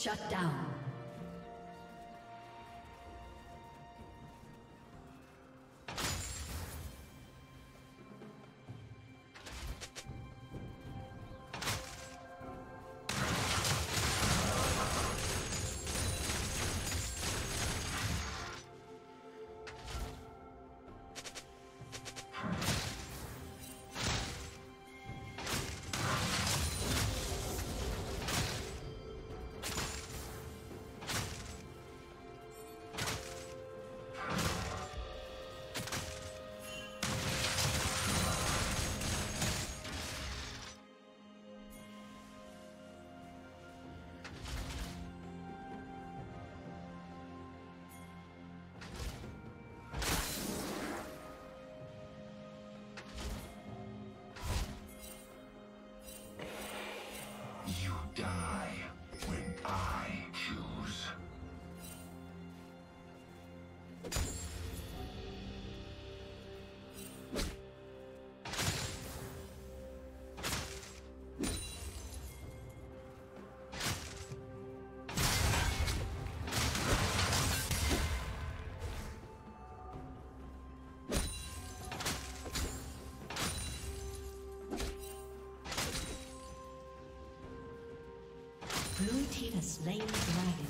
Shut down. Slain the dragon.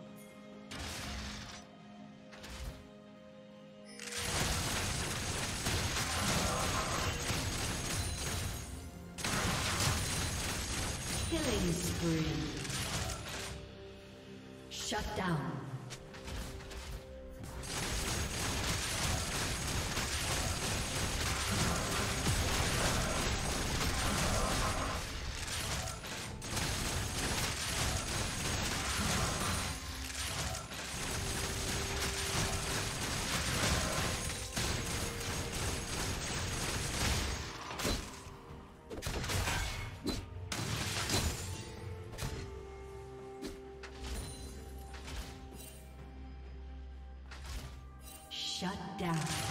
Down.